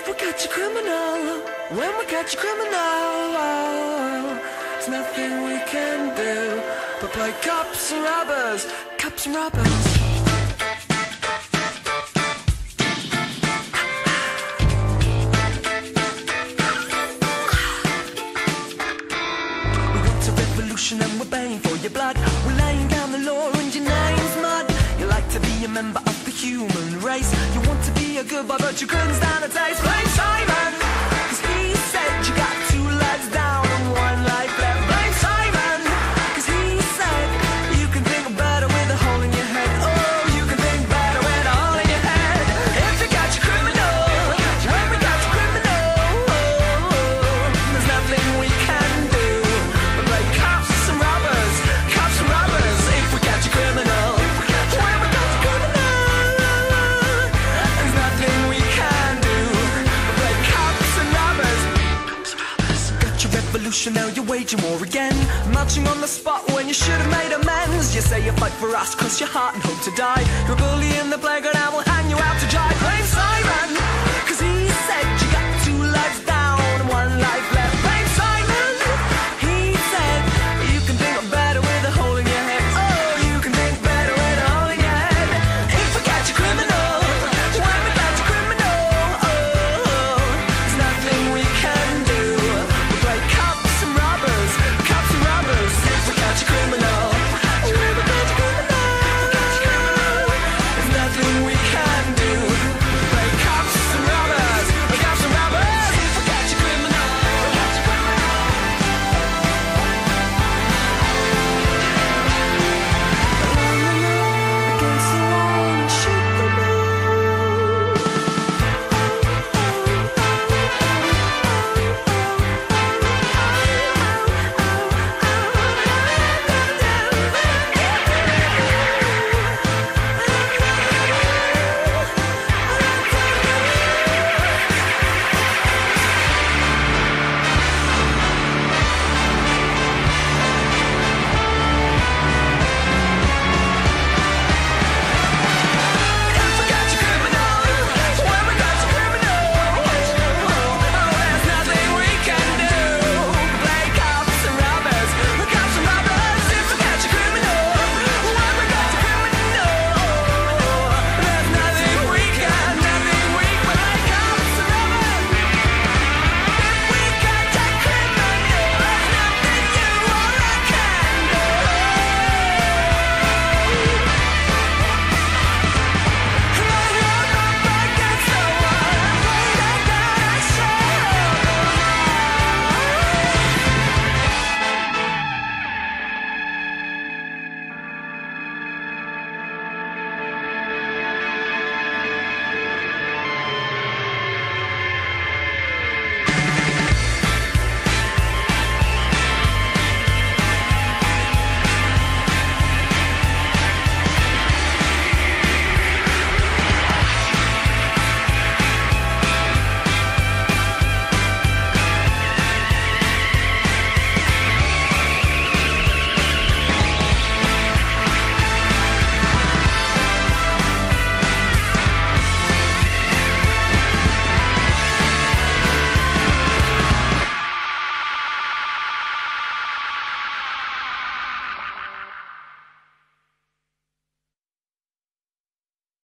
If we catch a criminal, when we catch a criminal, there's nothing we can do but play cops and robbers, cops and robbers. We want a revolution and we're baying for your blood. We're laying down the law and your name's mud. You like to be a member of the human race. You a good boy, but you couldn't stand a taste. Blame Simon, revolution, now you're waging war again. Marching on the spot when you should have made amends. You say you fight for us, cross your heart and hope to die. You're a bully in the